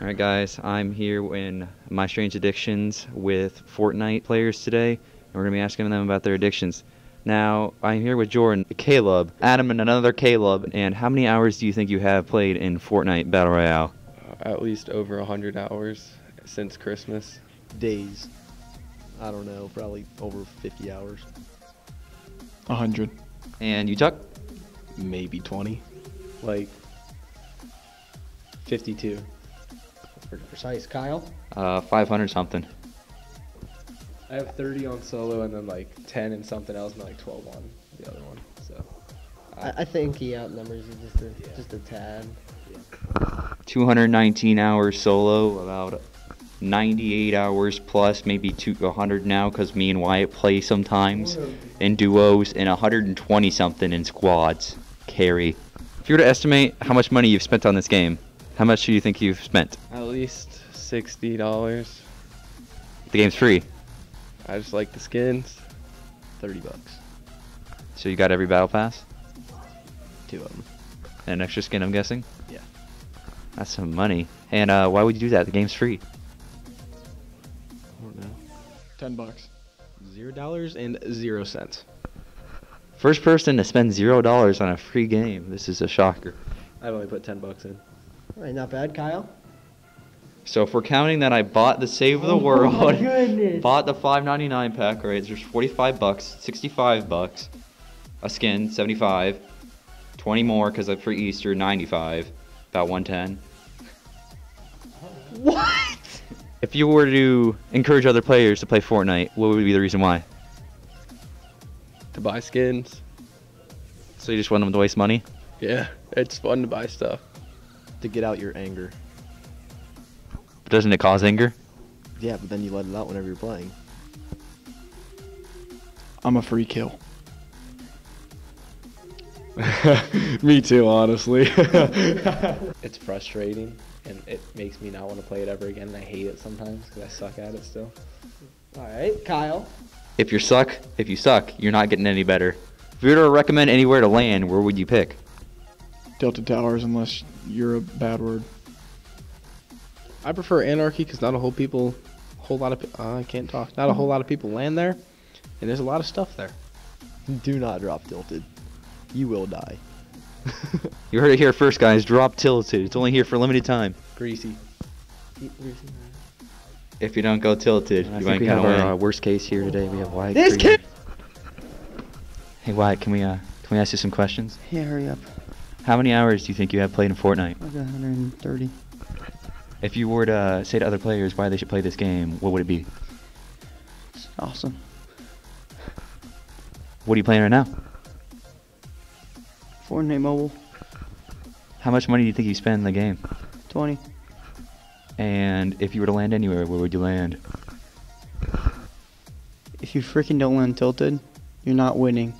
All right, guys, I'm here in My Strange Addictions with Fortnite players today, and we're going to be asking them about their addictions. Now, I'm here with Jordan, Caleb, Adam, and another Caleb. And how many hours do you think you have played in Fortnite Battle Royale? Uh, at least over 100 hours since Christmas. Days. I don't know, probably over 50 hours. 100. And you, Chuck? Maybe 20. Like 52. Pretty precise. Kyle? Uh, 500 something. I have 30 on solo and then like 10 and something else and like 12 on the other one. So I, I think he outnumbers you just a, just a tad. 219 hours solo, about 98 hours plus, maybe two, 100 now, because me and Wyatt play sometimes in duos, and 120 something in squads. Carry. If you were to estimate how much money you've spent on this game, how much do you think you've spent? at least $60. The game's free, I just like the skins. 30 bucks. so you got every battle pass Two of them. and an extra skin, I'm guessing. Yeah. That's some money. And uh, why would you do that? The game's free. I don't know. 10 bucks. Zero dollars and zero cents. First person to spend zero dollars on a free game. This is a shocker. I've only put 10 bucks in. All right, not bad, Kyle. So if we're counting that I bought the Save of the Oh World, bought the 5.99 pack, right? There's 45 bucks, 65 bucks, a skin, 75, 20 more because for Easter, 95, about 110. What? If you were to encourage other players to play Fortnite, what would be the reason why? To buy skins. So you just want them to waste money? Yeah, it's fun to buy stuff. To get out your anger. But doesn't it cause anger? Yeah, but then you let it out whenever you're playing. I'm a free kill. Me too, honestly. it's frustrating, and it makes me not want to play it ever again. And I hate it sometimes because I suck at it still. All right, Kyle. If you suck, if you suck, you're not getting any better. If you were to recommend anywhere to land, where would you pick? Tilted towers, unless you're a bad word. I prefer Anarchy because not a whole people, whole lot of uh, I can't talk. Not a whole lot of people land there, and there's a lot of stuff there. Do not drop tilted. You will die. You heard it here first, guys. Drop tilted. It's only here for a limited time. Greasy. If you don't go tilted, I you think might we kind have of our win. uh, worst case here today. We have Wyatt. This kid- Hey Wyatt, can we uh can we ask you some questions? Yeah, hurry up. How many hours do you think you have played in Fortnite? Got 130. If you were to say to other players why they should play this game, what would it be? It's awesome. What are you playing right now? Fortnite Mobile, How much money do you think you spend in the game? 20. And if you were to land anywhere, where would you land? If you freaking don't land tilted, you're not winning.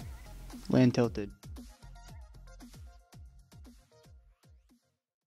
Land tilted.